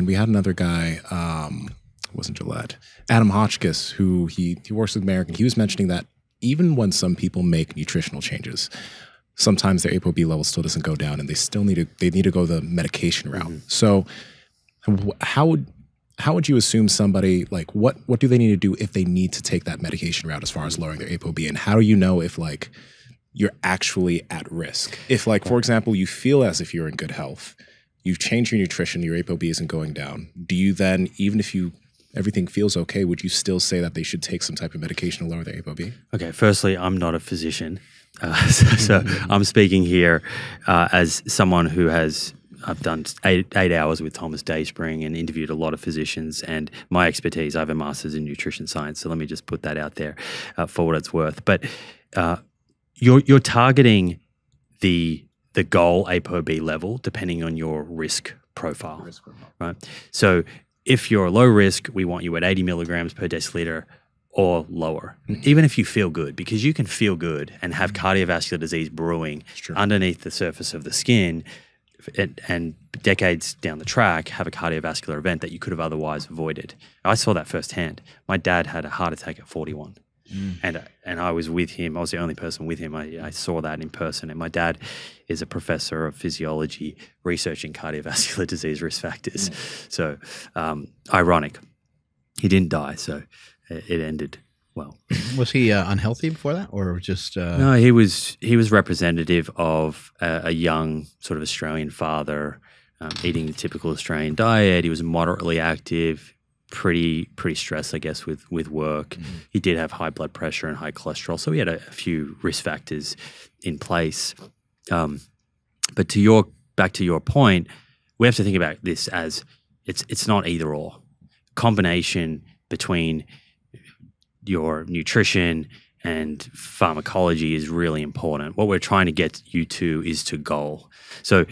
And we had another guy, um, it wasn't Gillette, Adam Hotchkiss, who he, he works with American. He was mentioning that even when some people make nutritional changes, sometimes their ApoB level still doesn't go down and they still need to, they need to go the medication route. So how would, how would you assume somebody like what what do they need to do if they need to take that medication route as far as lowering their ApoB and how do you know if like you're actually at risk if like for example you feel as if you're in good health you've changed your nutrition your ApoB isn't going down do you then even if you everything feels okay would you still say that they should take some type of medication to lower their ApoB Okay, firstly, I'm not a physician. Uh, so so I'm speaking here uh, as someone who has. I've done eight, eight hours with Thomas Dayspring and interviewed a lot of physicians. And my expertise, I have a master's in nutrition science. So let me just put that out there uh, for what it's worth. But uh, you're, you're targeting the, the goal ApoB level depending on your risk profile right? So if you're a low risk, we want you at 80 milligrams per deciliter or lower, even if you feel good, because you can feel good and have cardiovascular disease brewing underneath the surface of the skin. And, and decades down the track, have a cardiovascular event that you could have otherwise avoided. I saw that firsthand. My dad had a heart attack at 41 and and I was with him. I was the only person with him. I, I saw that in person. And my dad is a professor of physiology, researching cardiovascular disease risk factors. So um, ironic, he didn't die. So it, it ended well. Was he uh, unhealthy before that, or just? Uh, No, he was he was representative of a, a young sort of Australian father, um, eating the typical Australian diet. He was moderately active, pretty pretty stressed, I guess, with with work. He did have high blood pressure and high cholesterol, so he had a, a few risk factors in place. Um, but to your back to your point, we have to think about this as it's it's not either or. Combination between your nutrition and pharmacology is really important. What we're trying to get you to is to goal. So,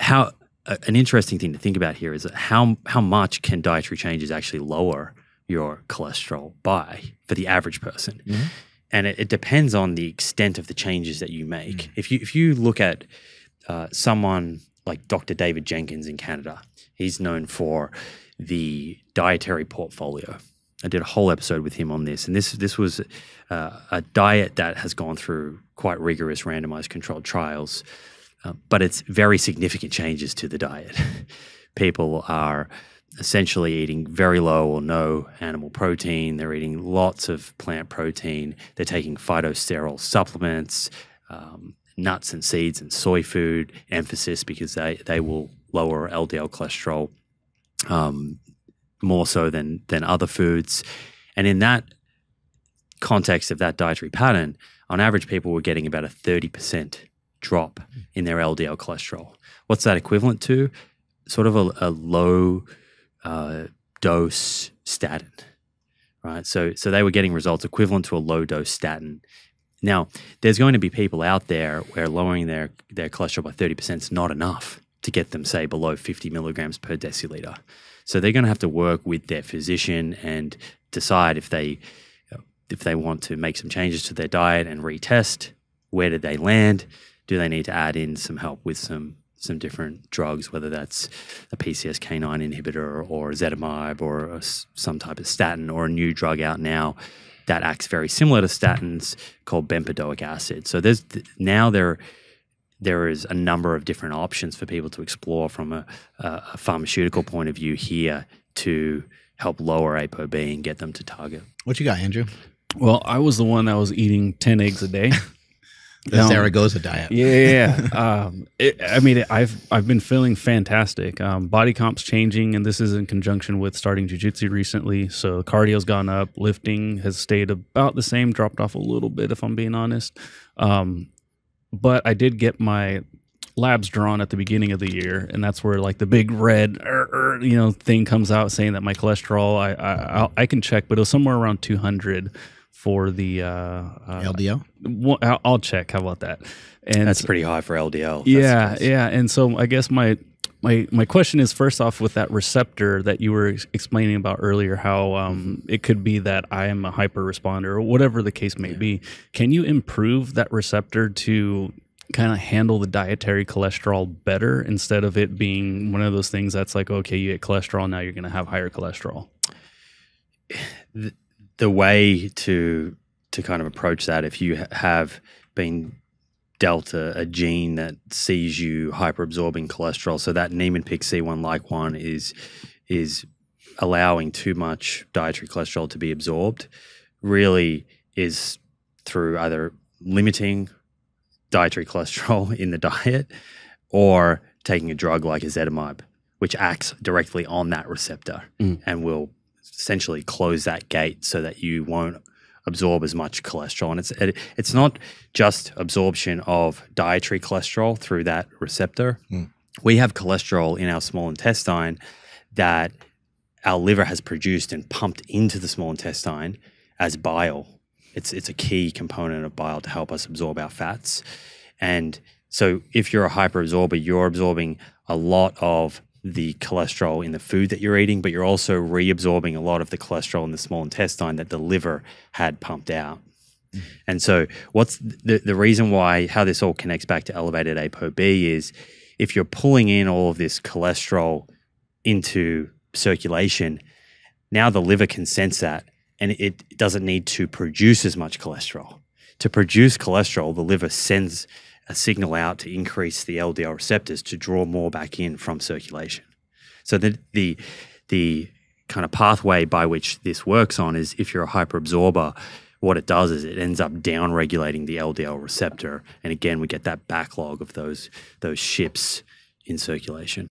how a- an interesting thing to think about here is how how much can dietary changes actually lower your cholesterol by for the average person, and it, it depends on the extent of the changes that you make. If you if you look at uh, someone like Dr. David Jenkins in Canada, he's known for the dietary portfolio. I did a whole episode with him on this, and this this was uh, a diet that has gone through quite rigorous randomized controlled trials, uh, but it's very significant changes to the diet. People are essentially eating very low or no animal protein. They're eating lots of plant protein. They're taking phytosterol supplements, um, nuts and seeds, and soy food. Emphasis because they they will lower LDL cholesterol um, more so than than other foods. And in that context of that dietary pattern, on average, people were getting about a thirty percent drop in their LDL cholesterol. What's that equivalent to? Sort of a, a low uh, dose statin, right? So so they were getting results equivalent to a low dose statin. Now, there's going to be people out there where lowering their, their cholesterol by 30% is not enough to get them, say, below 50 milligrams per deciliter. So they're going to have to work with their physician and decide if they if they want to make some changes to their diet and retest. Where did they land? Do they need to add in some help with some some different drugs, whether that's a PCSK9 inhibitor or ezetimibe or a s some type of statin or a new drug out now that acts very similar to statins called bempedoic acid. So there's th- now there there is a number of different options for people to explore from a, a, a pharmaceutical point of view here to help lower ApoB and get them to target. What you got, Andrew? Well, I was the one that was eating 10 eggs a day. The No. Zaragoza diet. Yeah, yeah. yeah. um, it, I mean, I've I've been feeling fantastic. Um, body comp's changing, and this is in conjunction with starting jujitsu recently. So cardio's gone up, lifting has stayed about the same, dropped off a little bit, if I'm being honest. Um, but I did get my labs drawn at the beginning of the year, and that's where like the big red, er, er, you know, thing comes out saying that my cholesterol I I, I can check, but it was somewhere around 200 for the uh, uh, LDL. well, I'll, I'll check. How about that? And That's pretty high for LDL. That's- yeah, that's- yeah. And so I guess my my my question is first off with that receptor that you were ex- explaining about earlier, how um, it could be that I am a hyper responder or whatever the case may be. Can you improve that receptor to kind of handle the dietary cholesterol better instead of it being one of those things that's like, okay, you get cholesterol, now you're going to have higher cholesterol? the, way to to kind of approach that if you have been dealt a, a gene that sees you hyperabsorbing cholesterol so that Niemann-Pick C1 like one is is allowing too much dietary cholesterol to be absorbed really is through either limiting dietary cholesterol in the diet or taking a drug like ezetimibe which acts directly on that receptor Mm. and will essentially close that gate so that you won't absorb as much cholesterol. And it's it, it's not just absorption of dietary cholesterol through that receptor. Mm. We have cholesterol in our small intestine that our liver has produced and pumped into the small intestine as bile. It's it's a key component of bile to help us absorb our fats. And so if you're a hyperabsorber, you're absorbing a lot of the cholesterol in the food that you're eating, but you're also reabsorbing a lot of the cholesterol in the small intestine that the liver had pumped out. And so, what's the, the reason why, how this all connects back to elevated ApoB is if you're pulling in all of this cholesterol into circulation, now the liver can sense that and it doesn't need to produce as much cholesterol. To produce cholesterol, the liver sends a signal out to increase the LDL receptors to draw more back in from circulation. So the the the kind of pathway by which this works on is if you're a hyperabsorber, what it does is it ends up downregulating the LDL receptor, and again we get that backlog of those those ships in circulation.